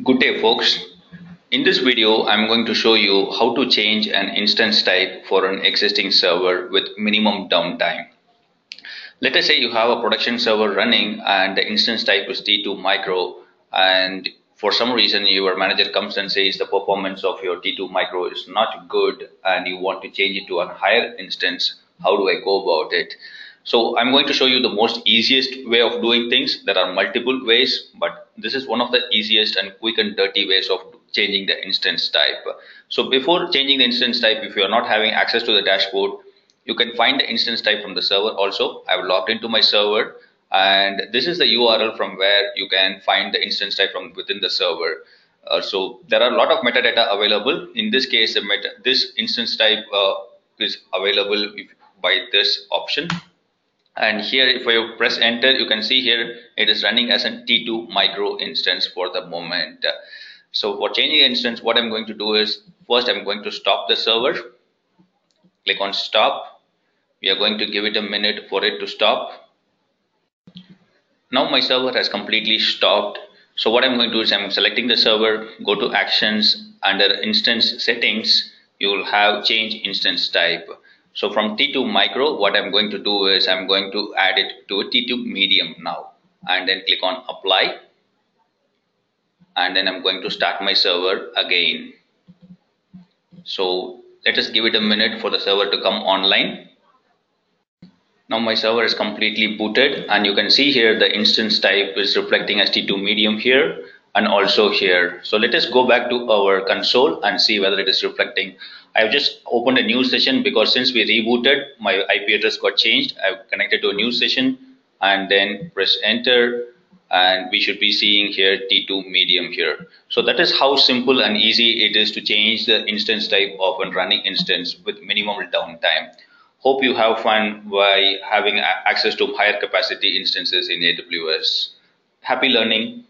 Good day folks. In this video, I'm going to show you how to change an instance type for an existing server with minimum downtime. Let us say you have a production server running and the instance type is T2 micro and for some reason your manager comes and says the performance of your T2 micro is not good and you want to change it to a higher instance. How do I go about it? So I'm going to show you the most easiest way of doing things. There are multiple ways, but this is one of the easiest and quick and dirty ways of changing the instance type. So before changing the instance type, if you are not having access to the dashboard, you can find the instance type from the server also. I've logged into my server and this is the URL from where you can find the instance type from within the server. Uh, so there are a lot of metadata available. In this case, meta, this instance type uh, is available by this option and here if I press enter you can see here it is running as a T2 micro instance for the moment. So for changing instance what I'm going to do is first I'm going to stop the server. Click on stop. We are going to give it a minute for it to stop. Now my server has completely stopped. So what I'm going to do is I'm selecting the server go to actions. Under instance settings you will have change instance type so from T2 micro, what I'm going to do is I'm going to add it to a T2 medium now and then click on apply. And then I'm going to start my server again. So let us give it a minute for the server to come online. Now my server is completely booted and you can see here the instance type is reflecting as T2 medium here and also here. So let us go back to our console and see whether it is reflecting. I've just opened a new session because since we rebooted, my IP address got changed. I've connected to a new session and then press enter and we should be seeing here T2 medium here. So that is how simple and easy it is to change the instance type of a running instance with minimal downtime. Hope you have fun by having access to higher capacity instances in AWS. Happy learning.